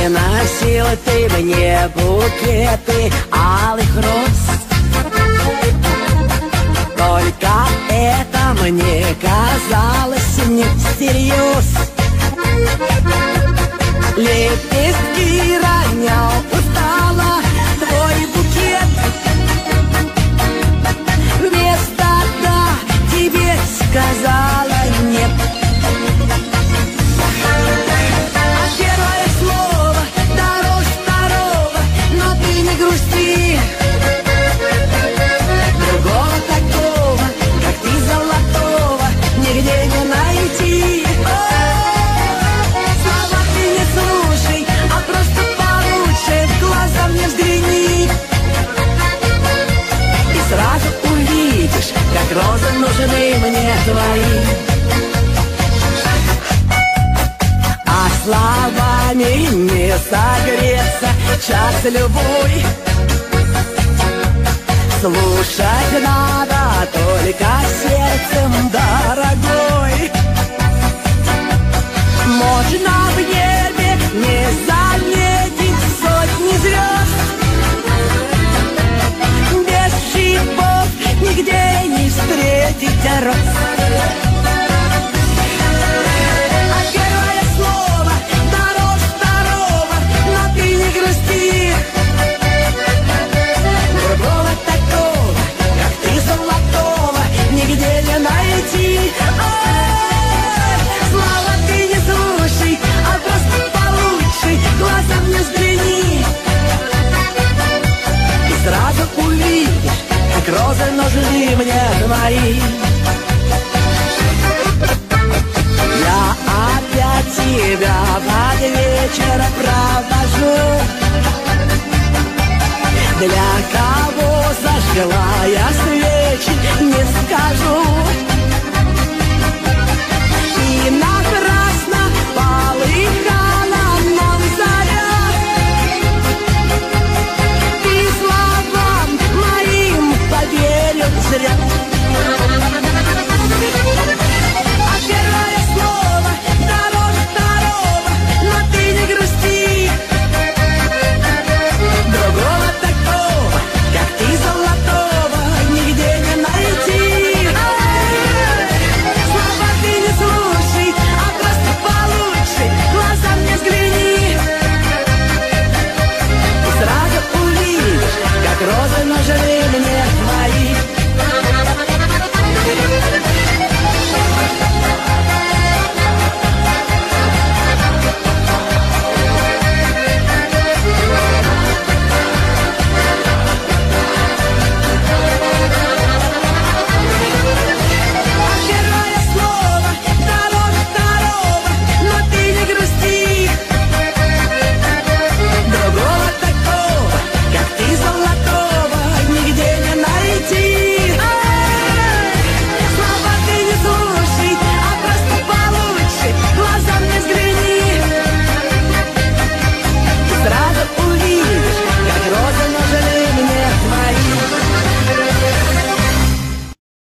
не приносила ты мне букеты алых роз. Только это мне казалось не всерьез. Лепестки ронял свои. А словами не согреться час любой. Слушать надо только сердцем, дорогой. нужны мне твои. Я опять тебя под вечер провожу. Для кого зажгла я свечи, не скажу.